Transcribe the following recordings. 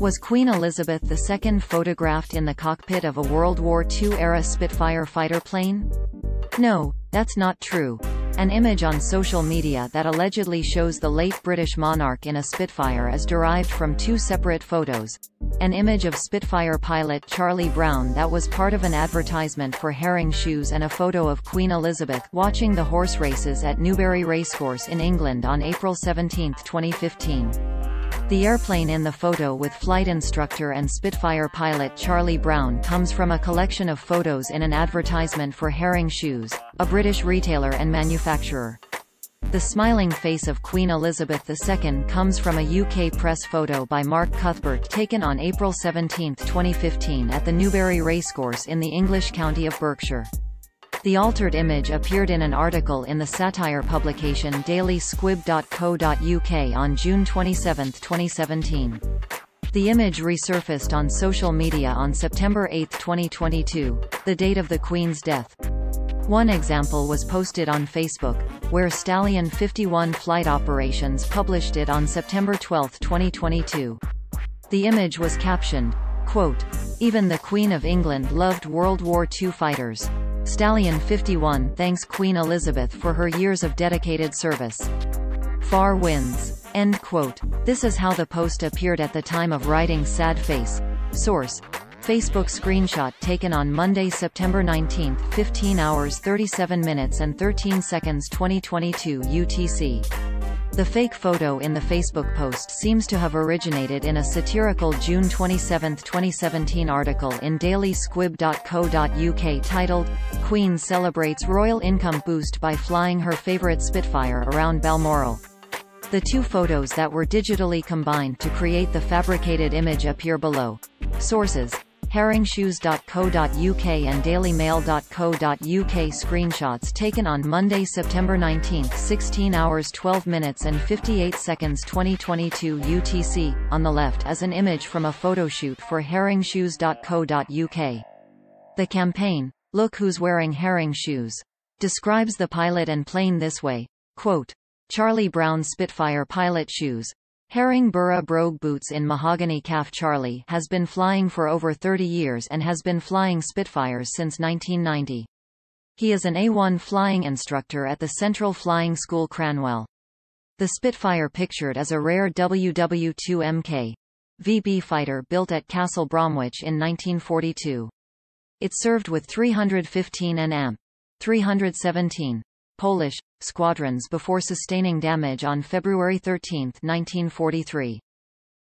Was Queen Elizabeth II photographed in the cockpit of a World War II-era Spitfire fighter plane? No, that's not true. An image on social media that allegedly shows the late British monarch in a Spitfire is derived from two separate photos. An image of Spitfire pilot Charlie Brown that was part of an advertisement for Herring Shoes and a photo of Queen Elizabeth watching the horse races at Newbury Racecourse in England on April 17, 2015. The airplane in the photo with flight instructor and Spitfire pilot Charlie Brown comes from a collection of photos in an advertisement for Herring Shoes, a British retailer and manufacturer. The smiling face of Queen Elizabeth II comes from a UK press photo by Mark Cuthbert taken on April 17, 2015 at the Newbury Racecourse in the English county of Berkshire. The altered image appeared in an article in the satire publication dailysquib.co.uk on June 27, 2017. The image resurfaced on social media on September 8, 2022, the date of the Queen's death. One example was posted on Facebook, where Stallion 51 Flight Operations published it on September 12, 2022. The image was captioned, quote, Even the Queen of England loved World War II fighters. Stallion 51 thanks Queen Elizabeth for her years of dedicated service. Far wins. End quote. This is how the post appeared at the time of writing sad face. Source. Facebook screenshot taken on Monday, September 19, 15 hours 37 minutes and 13 seconds 2022 UTC. The fake photo in the Facebook post seems to have originated in a satirical June 27, 2017 article in dailysquib.co.uk titled, Queen celebrates royal income boost by flying her favourite Spitfire around Balmoral. The two photos that were digitally combined to create the fabricated image appear below. Sources herringshoes.co.uk and dailymail.co.uk screenshots taken on Monday, September 19, 16 hours 12 minutes and 58 seconds 2022 UTC. On the left is an image from a photoshoot for herringshoes.co.uk. The campaign, Look Who's Wearing Herring Shoes, describes the pilot and plane this way, quote, Charlie Brown Spitfire pilot shoes, Herring-Burra Brogue Boots in Mahogany Calf Charlie has been flying for over 30 years and has been flying Spitfires since 1990. He is an A1 flying instructor at the Central Flying School Cranwell. The Spitfire pictured is a rare WW2MK VB fighter built at Castle Bromwich in 1942. It served with 315 Nm 317 Polish, squadrons before sustaining damage on February 13, 1943.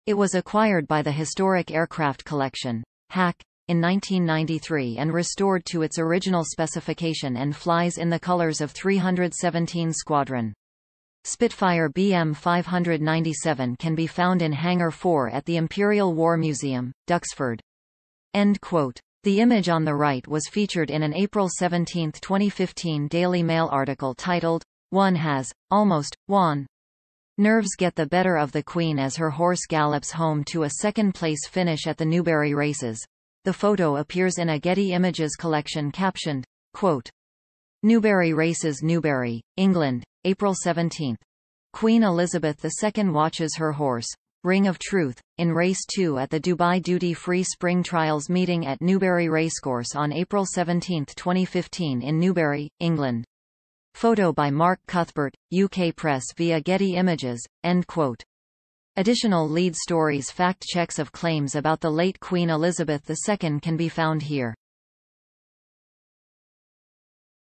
It was acquired by the Historic Aircraft Collection, HAC, in 1993 and restored to its original specification and flies in the colors of 317 Squadron. Spitfire BM 597 can be found in Hangar 4 at the Imperial War Museum, Duxford. End quote. The image on the right was featured in an April 17, 2015 Daily Mail article titled, One Has, Almost, Won. Nerves get the better of the Queen as her horse gallops home to a second-place finish at the Newbury races. The photo appears in a Getty Images collection captioned, quote, Newbury Races Newbury, England, April 17. Queen Elizabeth II watches her horse, Ring of Truth, in Race 2 at the Dubai Duty Free Spring Trials meeting at Newbury Racecourse on April 17, 2015 in Newbury, England. Photo by Mark Cuthbert, UK Press via Getty Images, end quote. Additional lead stories fact checks of claims about the late Queen Elizabeth II can be found here.